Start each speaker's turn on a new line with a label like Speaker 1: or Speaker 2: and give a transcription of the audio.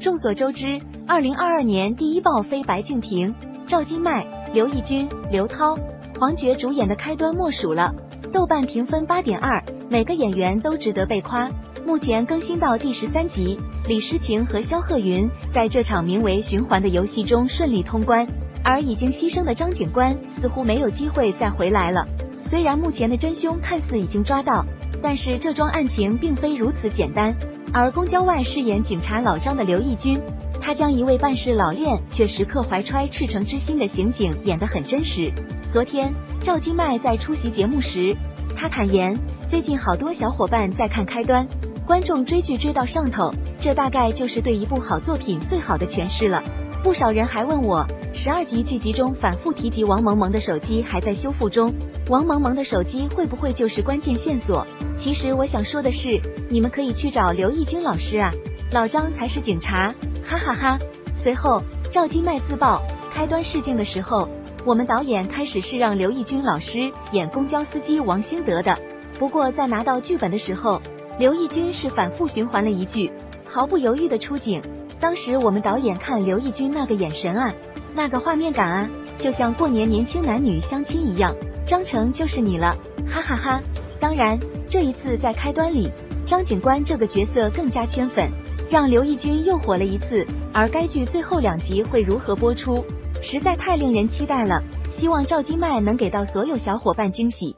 Speaker 1: 众所周知，二零二二年第一爆非白敬亭、赵今麦、刘奕君、刘涛、黄觉主演的开端莫属了，豆瓣评分八点二，每个演员都值得被夸。目前更新到第十三集，李诗情和肖鹤云在这场名为循环的游戏中顺利通关，而已经牺牲的张警官似乎没有机会再回来了。虽然目前的真凶看似已经抓到，但是这桩案情并非如此简单。而公交外饰演警察老张的刘奕君，他将一位办事老练却时刻怀揣赤诚之心的刑警演得很真实。昨天赵今麦在出席节目时，他坦言，最近好多小伙伴在看开端，观众追剧追到上头，这大概就是对一部好作品最好的诠释了。不少人还问我，十二集剧集中反复提及王萌萌的手机还在修复中，王萌萌的手机会不会就是关键线索？其实我想说的是，你们可以去找刘奕君老师啊，老张才是警察，哈哈哈。随后赵今麦自曝，开端试镜的时候，我们导演开始是让刘奕君老师演公交司机王兴德的，不过在拿到剧本的时候，刘奕君是反复循环了一句，毫不犹豫的出警。当时我们导演看刘奕君那个眼神啊，那个画面感啊，就像过年年轻男女相亲一样。张成就是你了，哈哈哈！当然，这一次在开端里，张警官这个角色更加圈粉，让刘奕君又火了一次。而该剧最后两集会如何播出，实在太令人期待了。希望赵今麦能给到所有小伙伴惊喜。